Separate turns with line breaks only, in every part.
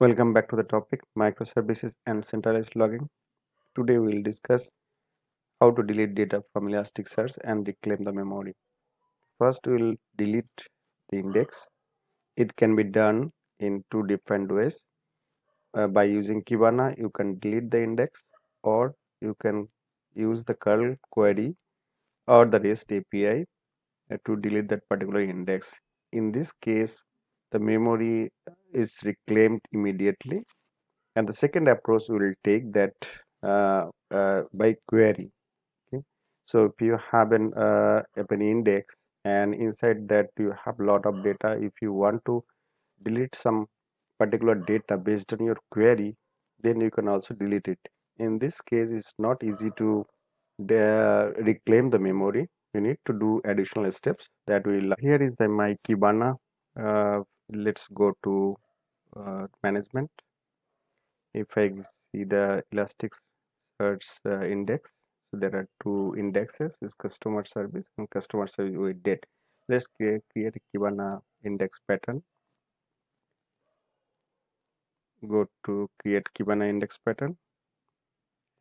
Welcome back to the topic microservices and centralized logging. Today we will discuss how to delete data from Elasticsearch and reclaim the memory. First we will delete the index. It can be done in two different ways. Uh, by using Kibana you can delete the index or you can use the curl query or the REST API uh, to delete that particular index. In this case the memory is reclaimed immediately. And the second approach we will take that uh, uh, by query. Okay. So if you have an uh, an index and inside that you have a lot of data if you want to delete some particular data based on your query then you can also delete it. In this case it's not easy to reclaim the memory. You need to do additional steps that will here is the my kibana uh, let's go to uh, management. If I see the Elasticsearch uh, index so there are two indexes is customer service and customer service with date let's create, Kibana index pattern. Go to create Kibana index pattern.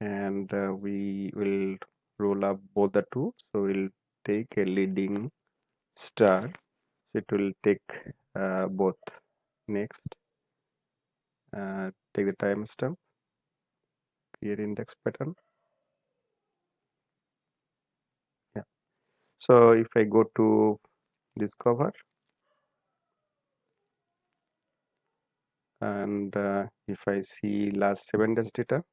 And uh, we will roll up both the two. So we'll take a leading star. So it will take uh, both. Next uh, take the timestamp create index pattern. Yeah. So if i go to discover and uh, if i see last seven days data.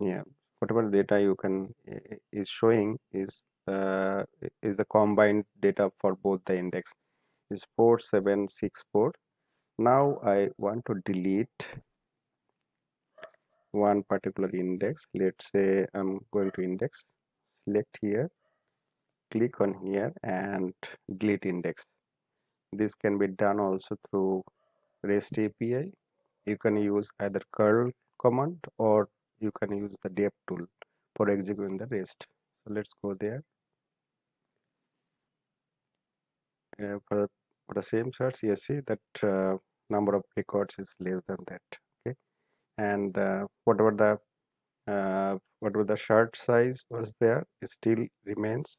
Yeah. Whatever data you can is showing is uh, is the combined data for both the index is 4764 now I want to delete one particular index. Let's say I'm going to index. Select here. Click on here and delete index. This can be done also through REST API you can use either curl command or you can use the dep tool for executing the rest. So let's go there. Uh, for, for the same search you see that uh, number of records is less than that okay? And uh, whatever the uh, whatever the shard size was there? It still remains.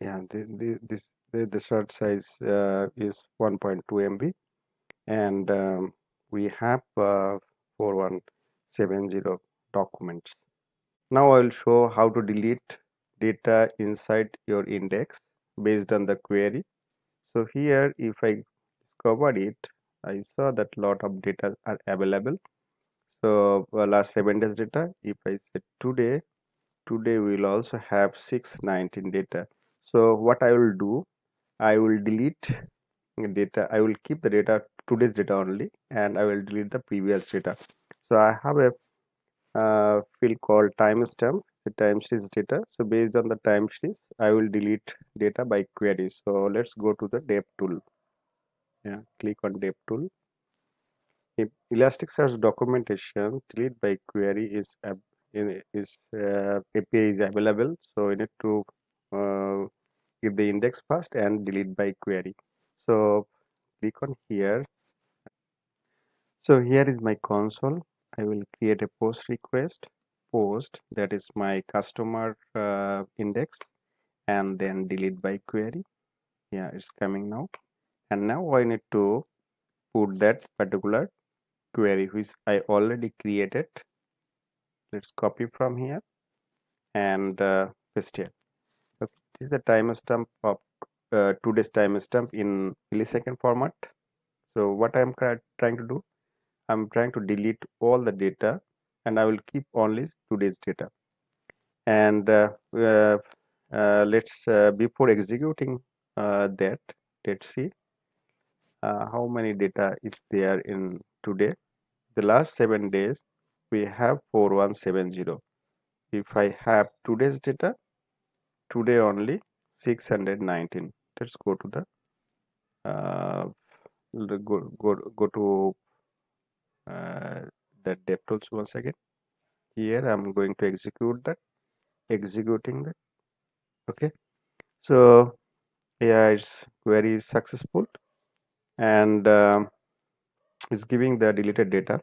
Yeah the, the, this the, the shard size uh, is 1.2 MB and um, we have uh, 4170 documents. Now I will show how to delete data inside your index based on the query. So here if I discovered it I saw that lot of data are available. So uh, last seven days data if I say today today we will also have 619 data. So what I will do I will delete data. I will keep the data today's data only and I will delete the previous data. So I have a uh, field called timestamp the timestamp data. So based on the timestamps I will delete data by query. So let's go to the dep tool. Yeah click on dep tool. If elasticsearch documentation delete by query is uh, is uh, API is available. So we need to uh, give the index first and delete by query. So click on here. So here is my console. I will create a post request post that is my customer uh, index and then delete by query. Yeah it's coming now. And now I need to put that particular query which I already created. Let's copy from here and uh, paste here. Okay. this is the timestamp of uh, today's timestamp in millisecond format. So what I'm trying to do? I'm trying to delete all the data and I will keep only today's data. And uh, uh, uh, let's uh, before executing uh, that let's see uh, how many data is there in today. The last seven days we have 4170 if I have today's data today only 619 let's go to the go, go, go to uh, the DevTools once again. Here i'm going to execute that executing that okay? So here its query is successful and uh, is giving the deleted data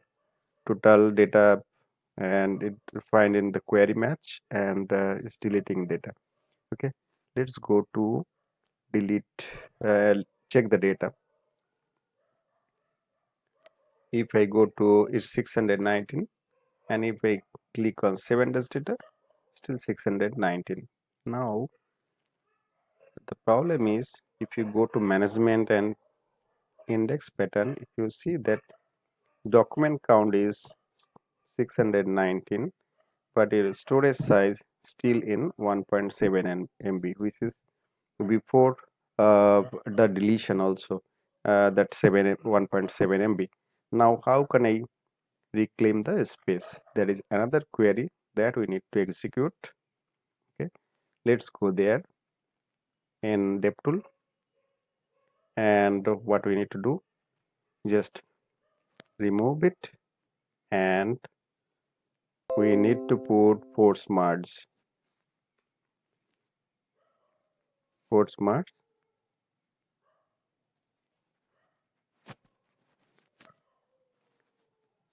total data and it find in the query match and uh, is deleting data okay? Let's go to delete uh, check the data if I go to it's 619 and if I click on 7 days data still 619 now the problem is if you go to management and index pattern if you see that document count is 619 but your storage size still in 1.7 MB which is before uh, the deletion also uh, that 7 1.7 MB now how can I reclaim the space? There is another query that we need to execute. Okay let's go there in DevTool and what we need to do just remove it and we need to put force merge force merge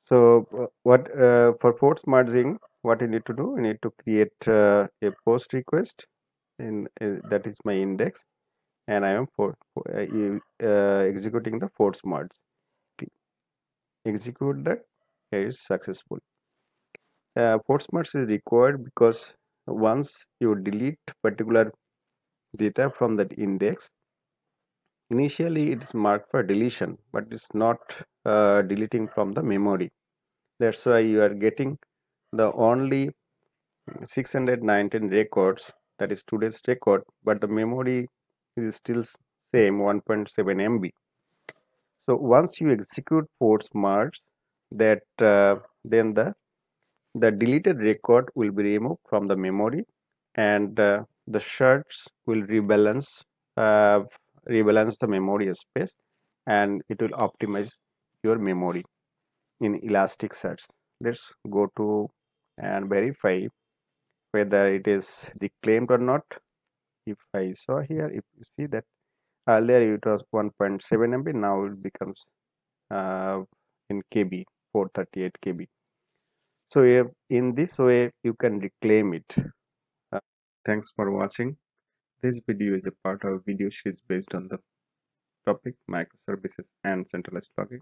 so uh, what uh, for force merging what you need to do you need to create uh, a post request in that is my index and I am for, executing the force merge execute that is successful. Uh, force merge is required because once you delete particular data from that index initially it's marked for deletion but it's not uh, deleting from the memory that's why you are getting the only 619 records that is today's record but the memory is still same 1.7 MB so once you execute force merge that uh, then the the deleted record will be removed from the memory and uh, the shards will rebalance uh, rebalance the memory space and it will optimize your memory in Elasticsearch. Let's go to and verify whether it is reclaimed or not. If I saw here, if you see that earlier it was 1.7 MB, now it becomes uh, in KB 438 KB. So in this way, you can reclaim it. Uh, thanks for watching. This video is a part of a video series based on the topic microservices and centralized logging.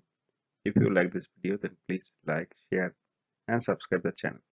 If you like this video, then please like, share, and subscribe the channel.